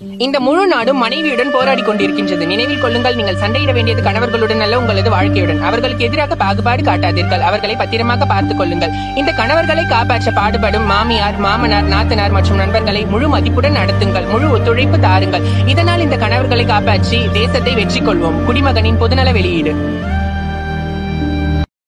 இந்த முழு நாடும் மனைவியுடன் போராடி கொண்டிருக்கின்றது. நினைவில் கொள்ளுங்கள் நீங்கள் சண்டையிட வேண்டியது கணவர்களுடன் அல்ல உங்களது வாழ்க்கையுடன். அவர்களுக்கு எதிராக பாகுபாடு காட்டாதீர்கள். அவர்களை பத்திரமாக பார்த்துக் கொள்ளுங்கள். இந்த கணவர்களை காப்பாற்ற பாடுபடும் மாமியார் மாமனார் நாத்தனார் மற்றும் நண்பர்களை முழு மதிப்புடன் நடத்துங்கள். முழு ஒத்துழைப்பு தாருங்கள். இதனால் இந்த கணவர்களை காப்பாற்றி தேசத்தை வெற்றி கொள்வோம் குடிமகனின் பொதுநல வெளியீடு.